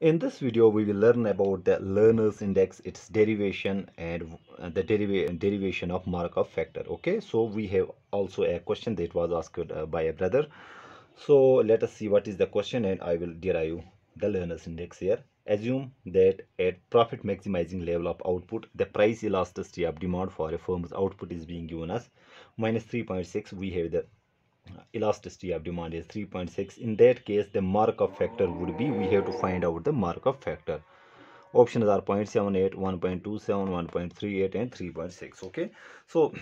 In this video, we will learn about the Lerner's index, its derivation and uh, the deriva derivation of markup factor. Okay, so we have also a question that was asked uh, by a brother. So let us see what is the question and I will derive the Lerner's index here. Assume that at profit maximizing level of output, the price elasticity of demand for a firm's output is being given as minus 3.6. We have the elasticity of demand is 3.6 in that case the markup factor would be we have to find out the markup factor. Options are 0.78 1.27 1.38 and 3.6 okay? So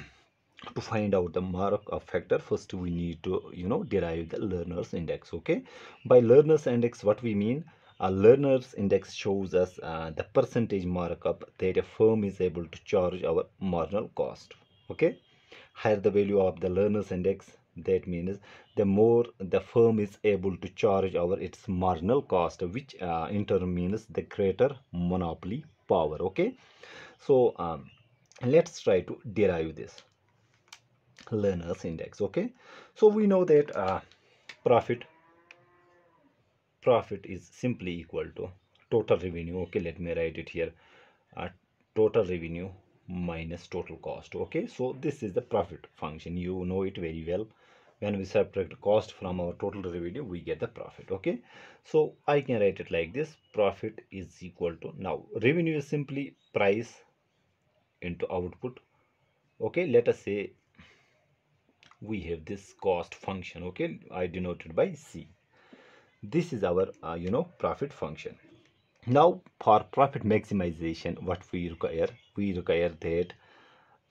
to find out the markup factor first we need to you know derive the Lerner's index okay? By Lerner's index what we mean? A Lerner's index shows us uh, the percentage markup that a firm is able to charge our marginal cost okay? Higher the value of the Lerner's index that means the more the firm is able to charge over its marginal cost which uh, in turn means the greater monopoly power okay? So um, let's try to derive this. Lerner's index okay? So we know that uh, profit profit is simply equal to total revenue okay? Let me write it here. Uh, total revenue minus total cost okay? So this is the profit function. You know it very well when we subtract cost from our total revenue we get the profit okay? So i can write it like this profit is equal to now revenue is simply price into output okay? Let us say we have this cost function okay? I denoted by c. This is our uh, you know profit function. Now for profit maximization what we require we require that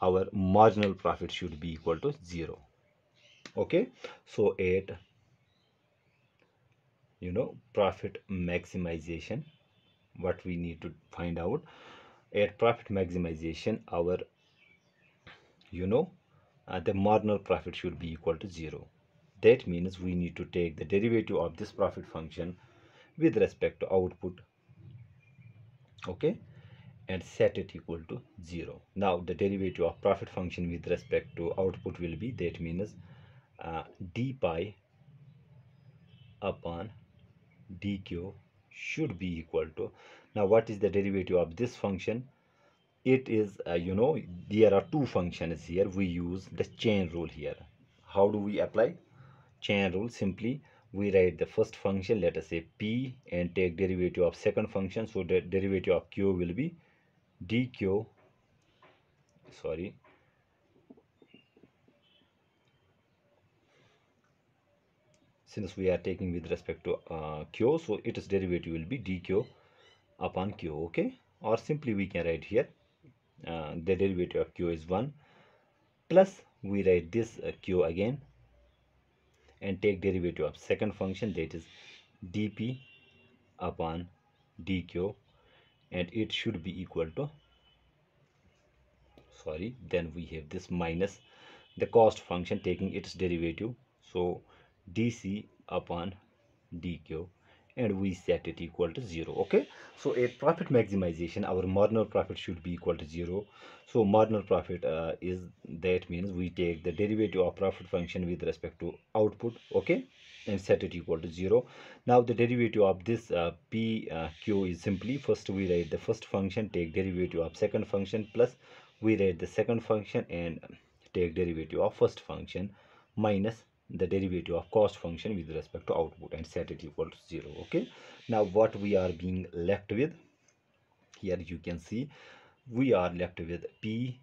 our marginal profit should be equal to zero okay? So at you know profit maximization what we need to find out. At profit maximization our you know uh, the marginal profit should be equal to zero. That means we need to take the derivative of this profit function with respect to output okay and set it equal to zero. Now the derivative of profit function with respect to output will be that means uh, d pi upon dq should be equal to. Now what is the derivative of this function? It is uh, you know there are two functions here. We use the chain rule here. How do we apply? Chain rule simply we write the first function let us say p and take derivative of second function. So the derivative of q will be dq sorry since we are taking with respect to uh, q so its derivative will be dq upon q okay? Or simply we can write here uh, the derivative of q is 1 plus we write this uh, q again and take derivative of second function that is dp upon dq and it should be equal to sorry then we have this minus the cost function taking its derivative. So dc upon dq and we set it equal to 0 okay? So at profit maximization our marginal profit should be equal to 0 so marginal profit uh, is that means we take the derivative of profit function with respect to output okay? And set it equal to 0 now the derivative of this uh, p uh, q is simply first we write the first function take derivative of second function plus we write the second function and take derivative of first function minus the derivative of cost function with respect to output and set it equal to 0 okay? Now what we are being left with here you can see we are left with p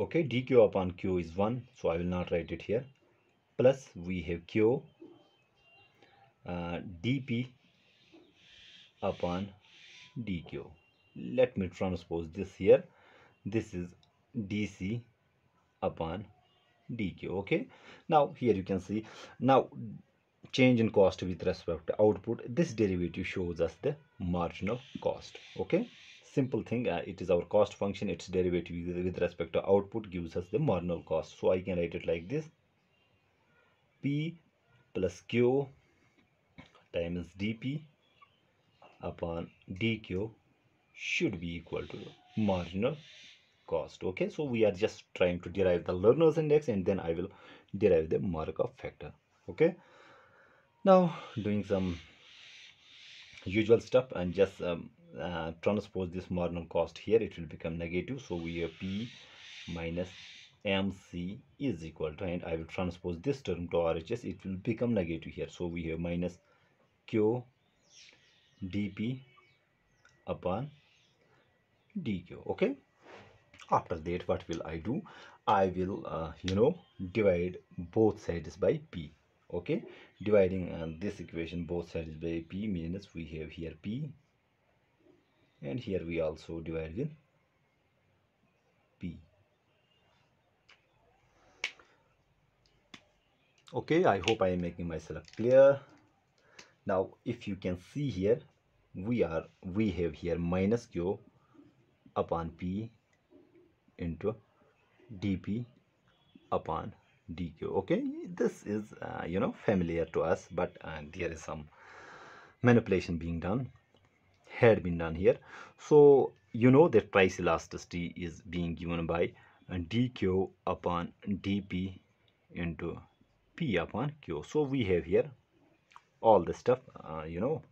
okay? Dq upon q is 1 so i will not write it here. Plus we have q uh, dp upon dq let me transpose this here. This is dc upon dq okay? Now here you can see. Now change in cost with respect to output. This derivative shows us the marginal cost okay? Simple thing uh, it is our cost function its derivative with respect to output gives us the marginal cost. So i can write it like this. P plus q times dp upon dq should be equal to marginal cost okay? So we are just trying to derive the Lerner's index and then i will derive the markup factor okay? Now doing some usual stuff and just um, uh, transpose this marginal cost here it will become negative. So we have p minus mc is equal to and i will transpose this term to rhs it will become negative here. So we have minus q dp upon dq okay after that what will i do? I will uh, you know divide both sides by p okay? Dividing uh, this equation both sides by p means we have here p and here we also divide with p. Okay i hope i am making myself clear. Now if you can see here we are we have here minus q upon p into dp upon dq. Okay? This is uh, you know familiar to us but uh, there is some manipulation being done had been done here. So you know that price elasticity is being given by dq upon dp into p upon q. So we have here all the stuff uh, you know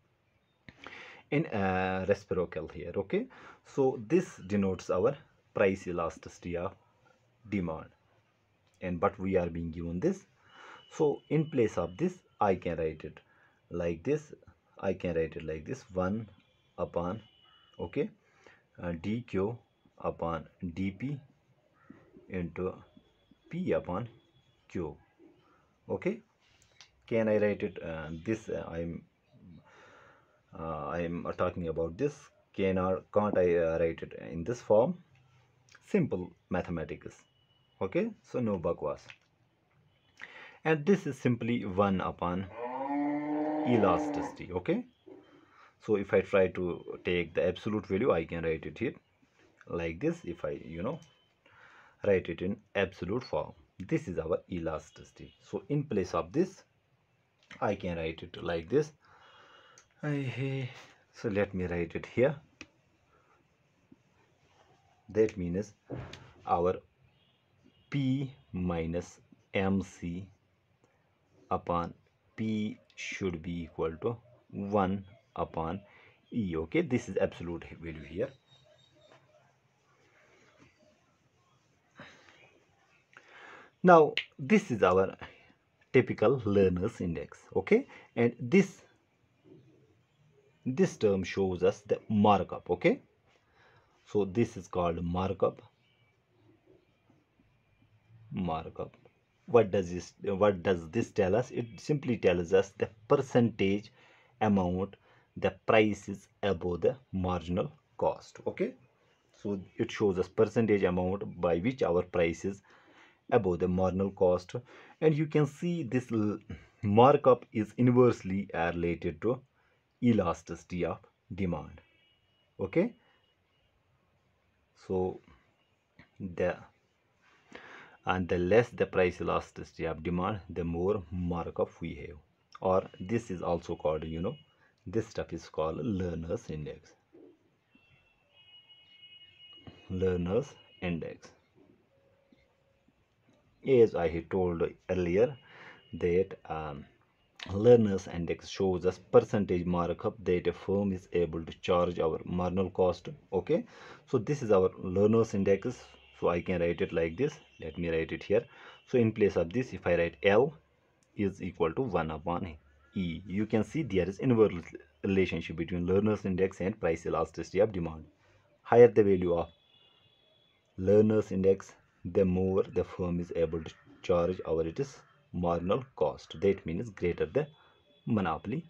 in uh, reciprocal here. Okay? So this denotes our price elasticity of demand. And but we are being given this. So in place of this i can write it like this. I can write it like this. 1 upon okay uh, dq upon dp into p upon q okay. Can i write it uh, this uh, i'm uh, i'm talking about this. Can or can't i uh, write it in this form simple mathematics. Okay so no bakwas and this is simply 1 upon elasticity okay? So if i try to take the absolute value i can write it here like this if i you know write it in absolute form. This is our elasticity. So in place of this i can write it like this. So let me write it here that means our P minus MC upon P should be equal to 1 upon E. Okay, this is absolute value here. Now, this is our typical Lerner's index. Okay, and this this term shows us the markup. Okay, so this is called markup. Markup. What does this what does this tell us? It simply tells us the percentage amount the price is above the marginal cost. Okay? So it shows us percentage amount by which our price is above the marginal cost. And you can see this markup is inversely related to elasticity of demand. Okay so the and the less the price elasticity of demand the more markup we have. Or this is also called you know this stuff is called Lerner's index. Lerner's index. As i had told earlier that um, Lerner's index shows us percentage markup that a firm is able to charge our marginal cost okay? So this is our Lerner's index. So i can write it like this. Let me write it here. So in place of this if i write l is equal to 1 upon e you can see there is inverse relationship between Lerner's index and price elasticity of demand. Higher the value of Lerner's index the more the firm is able to charge our it is marginal cost. That means greater the monopoly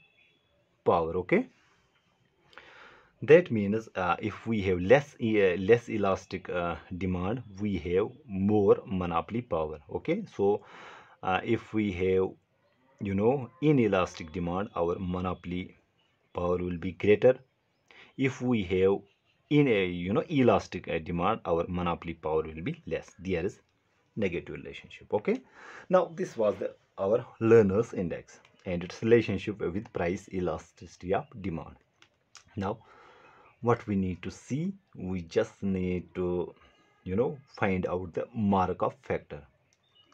power okay? That means uh, if we have less uh, less elastic uh, demand we have more monopoly power okay? So uh, if we have you know inelastic demand our monopoly power will be greater. If we have in a you know elastic uh, demand our monopoly power will be less. There is negative relationship okay? Now this was the our Lerner's index and its relationship with price elasticity of demand. Now what we need to see we just need to you know find out the markup factor.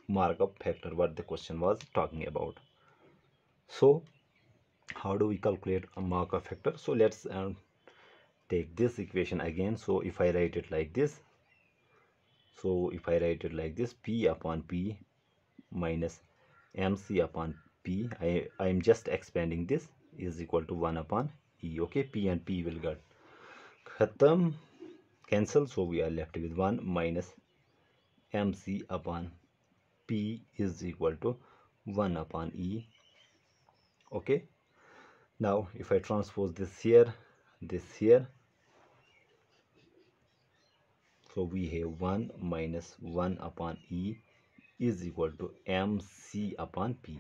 Markup factor what the question was talking about. So how do we calculate a markup factor? So let's um, take this equation again. So if i write it like this so if i write it like this p upon p minus mc upon p i i am just expanding this is equal to 1 upon e okay? P and p will get khatam cancel. So we are left with 1 minus mc upon p is equal to 1 upon e okay? Now if I transpose this here this here so we have 1 minus 1 upon E is equal to mc upon p.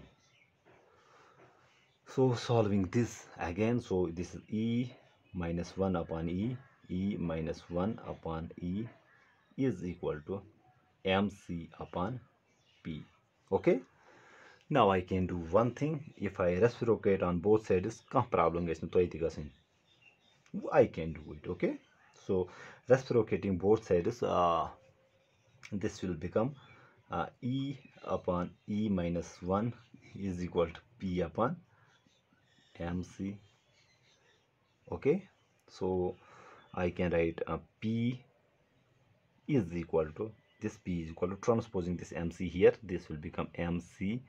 So solving this again so this is E minus 1 upon E E minus 1 upon E is equal to mc upon p. Okay? Now I can do one thing. If I reciprocate on both sides problem I can do it okay so reciprocating both sides uh, this will become uh, e upon e minus 1 is equal to p upon mc okay? So I can write uh, p is equal to this p is equal to transposing this mc here. This will become mc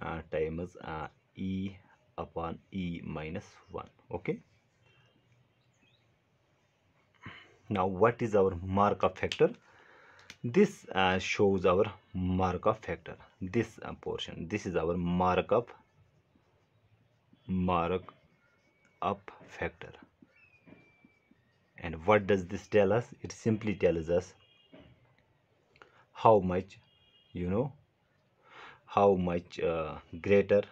uh, times uh, e upon e minus 1 okay now what is our markup factor? This uh, shows our markup factor. This uh, portion. This is our markup mark up factor. And what does this tell us? It simply tells us how much you know how much uh, greater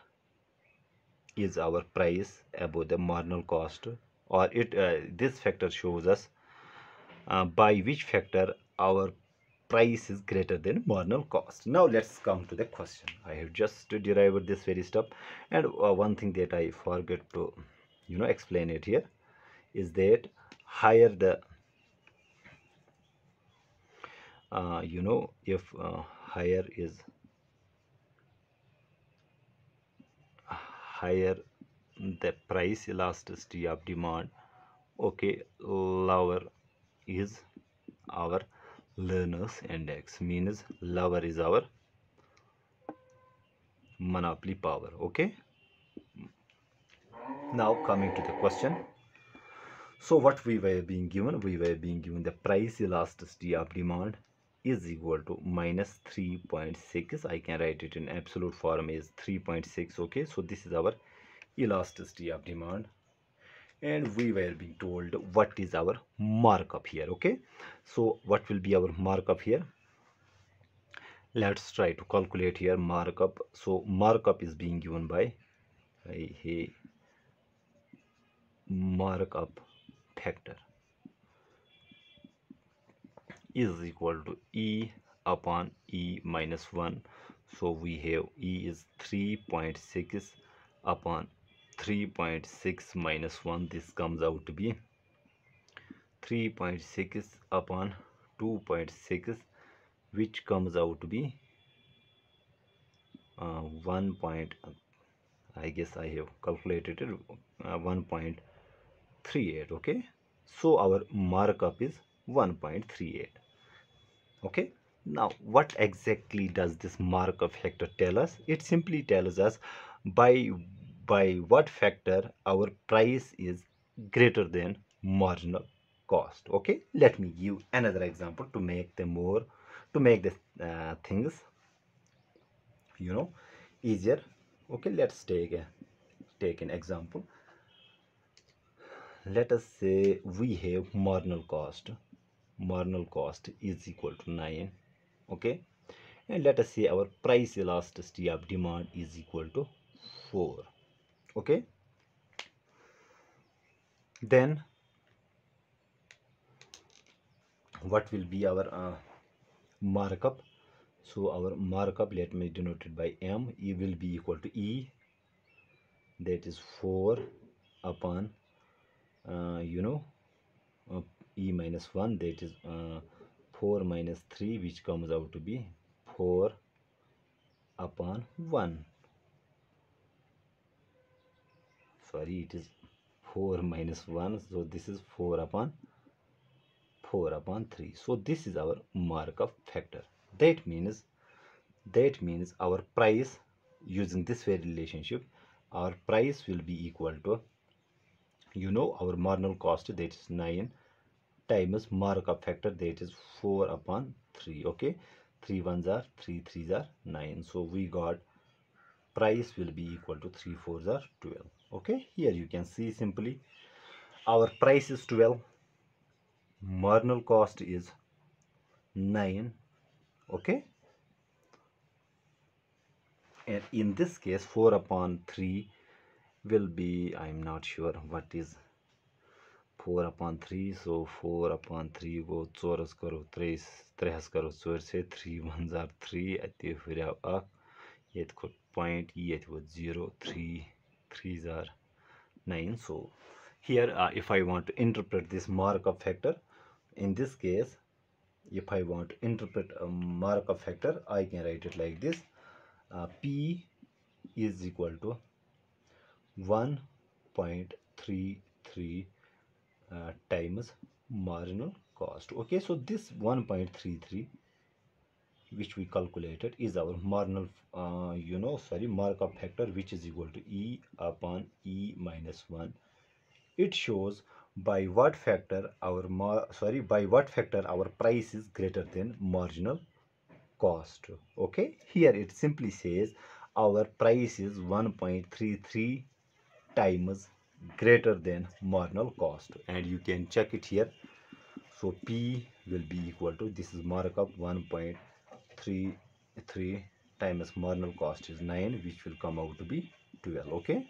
is our price above the marginal cost or it uh, this factor shows us uh, by which factor our price is greater than marginal cost? Now let's come to the question. I have just derived this very stuff and uh, one thing that i forget to you know explain it here is that higher the uh, you know if uh, higher is higher the price elasticity of demand okay lower is our Lerner's index means lower is our monopoly power okay? Now coming to the question. So what we were being given? We were being given the price elasticity of demand is equal to minus 3.6 i can write it in absolute form is 3.6 okay? So this is our elasticity of demand and we were being told what is our markup here okay? So what will be our markup here? Let's try to calculate here markup. So markup is being given by a markup factor is equal to e upon e minus 1 so we have e is 3.6 upon 3.6 minus 1 this comes out to be 3.6 upon 2.6 which comes out to be uh, 1 point I guess I have calculated it uh, 1.38 okay? So our markup is 1.38 okay? Now what exactly does this markup factor tell us? It simply tells us by by what factor our price is greater than marginal cost okay? Let me give another example to make them more to make the uh, things you know easier okay? Let's take a take an example. Let us say we have marginal cost marginal cost is equal to 9 okay? And let us say our price elasticity of demand is equal to 4 okay then what will be our uh, markup? So our markup let me denote it by m. E will be equal to e. That is 4 upon uh, you know uh, e minus 1 that is uh, 4 minus 3 which comes out to be 4 upon 1 sorry it is 4 minus 1 so this is 4 upon 4 upon 3 so this is our markup factor. That means that means our price using this very relationship our price will be equal to you know our marginal cost that is 9 times markup factor that is 4 upon 3 okay? 3 ones are 3 threes are 9 so we got price will be equal to 3 fours are 12 okay here you can see simply our price is 12 marginal cost is 9 okay? And in this case 4 upon 3 will be i'm not sure what is 4 upon 3 so 4 upon 3 گوٚو ژورَس کَرو ترٛیٚیِس ترٛےٚ ہَس کَرو ژورِ سۭتۍ three one زار three اَتہِ ہُریو اَکھ ییٚتہِ کھوٚت پویِنٛٹ ییٚتہِ ووت zero three 3s are 9 so here uh, if i want to interpret this markup factor in this case if i want to interpret a markup factor i can write it like this. Uh, P is equal to 1.33 uh, times marginal cost. Okay so this 1.33 which we calculated is our marginal uh, you know sorry markup factor which is equal to e upon e minus 1 it shows by what factor our sorry by what factor our price is greater than marginal cost. Okay? Here it simply says our price is 1.33 times greater than marginal cost. And you can check it here. So p will be equal to this is markup 1.33 times marginal cost is 9 which will come out to be 12 okay?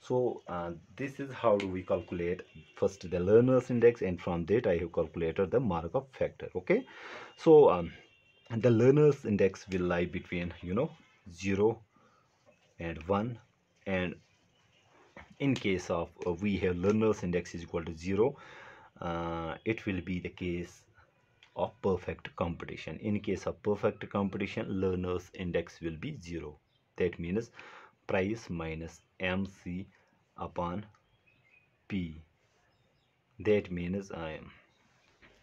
So uh, this is how do we calculate first the Lerner's index and from that i have calculated the markup factor okay? So um, the Lerner's index will lie between you know 0 and 1 and in case of uh, we have Lerner's index is equal to 0 uh, it will be the case of perfect competition. In case of perfect competition Lerner's index will be 0 that means price minus mc upon p. That means um,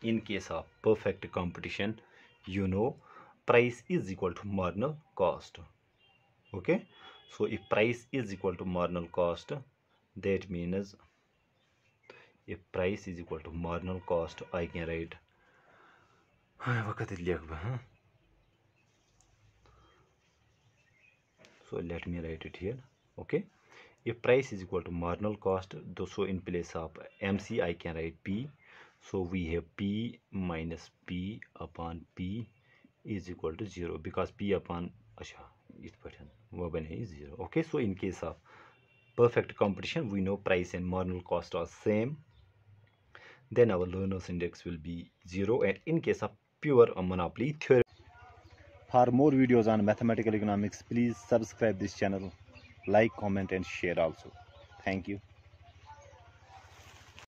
in case of perfect competition you know price is equal to marginal cost. Okay? So if price is equal to marginal cost that means if price is equal to marginal cost i can write so let me write it here okay if price is equal to marginal cost so in place of mc i can write p so we have p minus p upon p is equal to 0 because p upon अच्छा इस button is 0 okay so in case of perfect competition we know price and marginal cost are same then our learners index will be 0 and in case of pure monopoly theory. For more videos on mathematical economics please subscribe this channel like comment and share also. Thank you